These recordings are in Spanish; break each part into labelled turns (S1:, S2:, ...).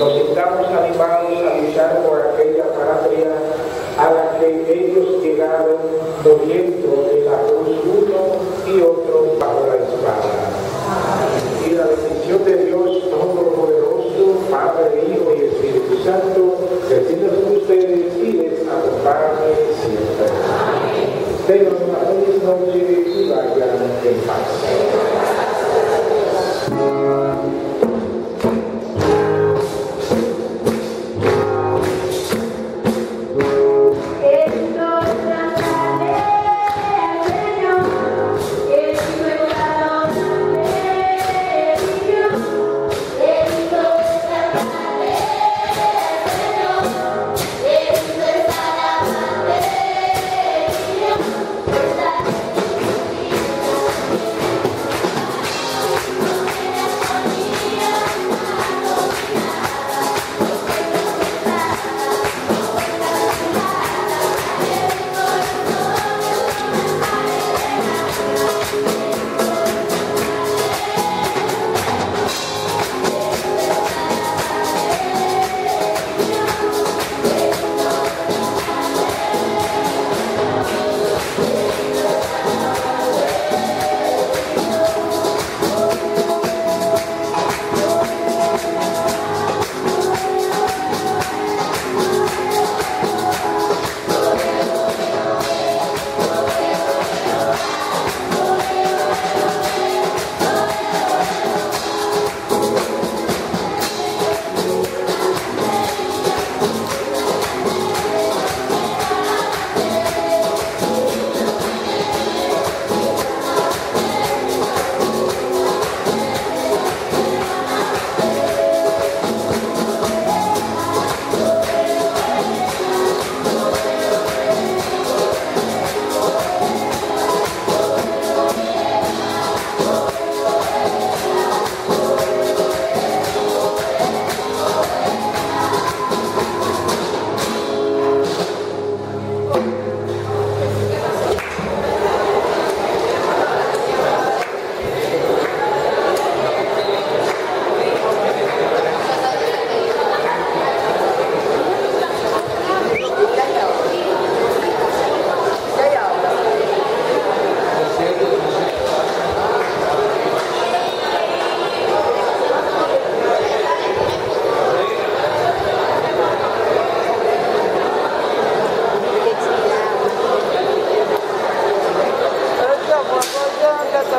S1: Nos sintamos animados a luchar por aquella patria a la que ellos llegaron muriendo en la cruz uno y otro bajo la espada. Y la bendición de Dios Todopoderoso, Padre, Hijo y Espíritu Santo, descienda sobre ustedes y les acompañe siempre. Tengan una feliz noche y vayan en paz.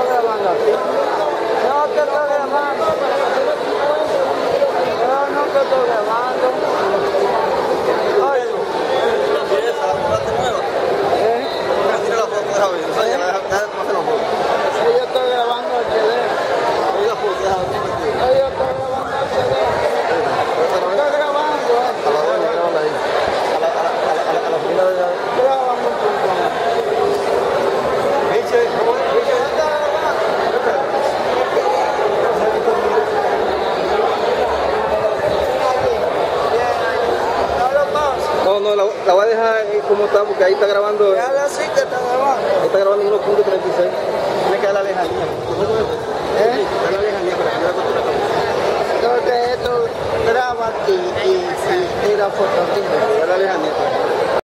S2: まだまだ。
S3: No, la, la voy a dejar como está porque ahí está grabando.
S4: Ya la sí que está grabando.
S3: Ahí está grabando en 1.36. Tiene que dar la lejanía.
S4: ¿Eh?
S3: Da la lejanía para que vea cuánto está.
S4: Entonces esto graba y, y, y tira fotos.
S3: Da la lejanía.